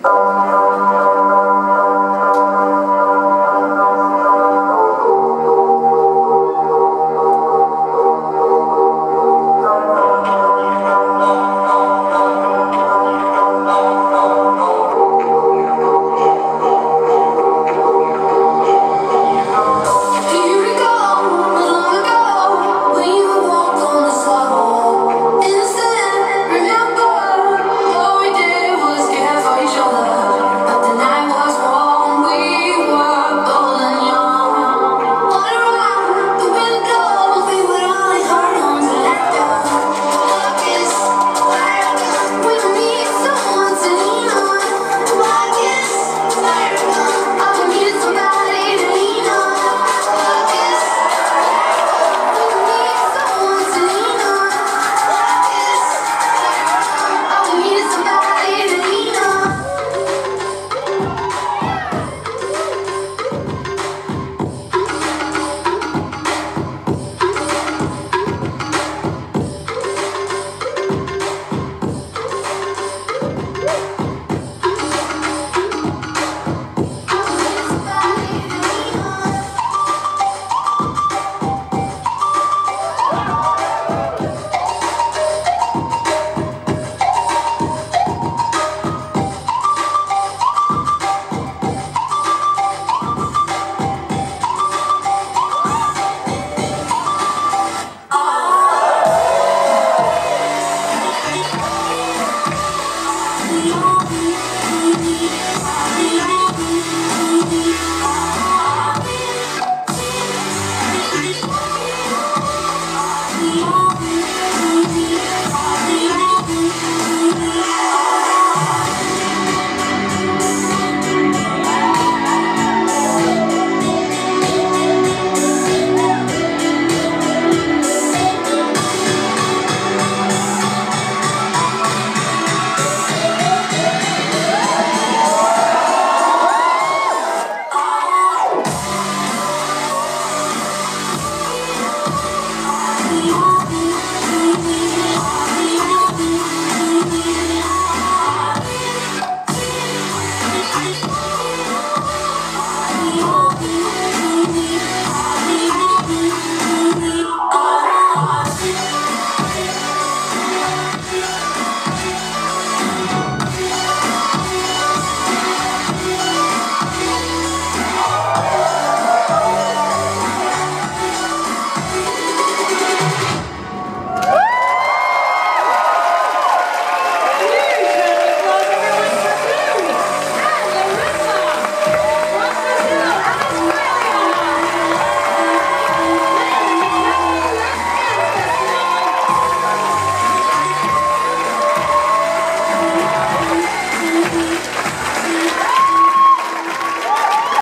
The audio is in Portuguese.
Música